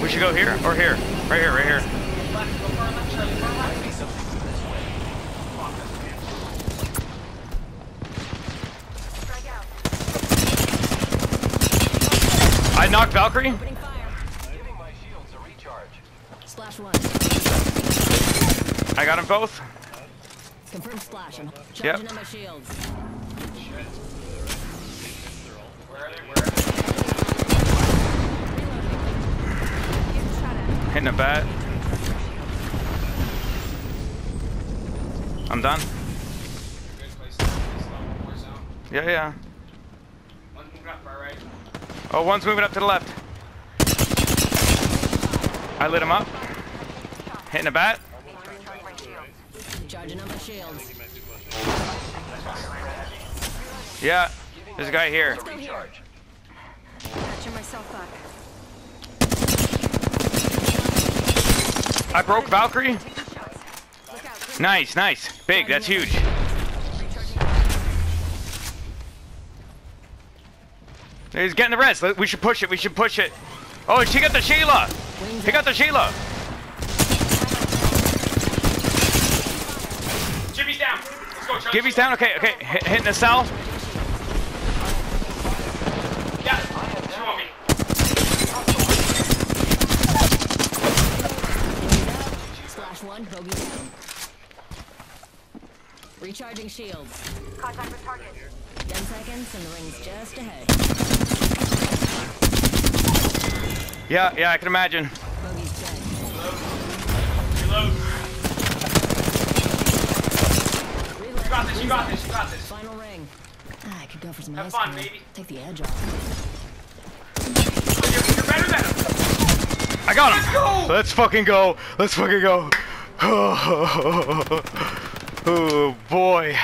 We should go here or here? Right here, right here. I knocked Valkyrie. Opening fire. Giving my shields a recharge. Splash one. I got them both. Confirm splash. I'm Yep. charging on my shields. Hitting a bat. I'm done. Yeah, yeah. Oh, one's moving up to the left. I lit him up. Hitting a bat. Charging on my shields. Yeah. There's a guy here. Here. Myself up. I broke Valkyrie. Taking shots. Look out. Nice, nice. Big, that's huge. He's getting the rest. We should push it. We should push it. Oh, she got the Sheila. He got the Sheila. Jimmy's down. Let's go. Gibby's down. Okay, okay. Hit, hitting the cell. Yeah. Two on me. Splash one. Bogey down. Recharging shields. Contact with target. Ten seconds and the ring's just ahead. Yeah, yeah, I can imagine. Bogey's dead. Reload. Reload. You got this. You got this. You got this. Final ring. Ah, I could go for some Have ice fun, cream. baby. Take the edge off. You're, you're better than him. I got him. Let's go. Let's fucking go. Let's fucking go. Oh boy.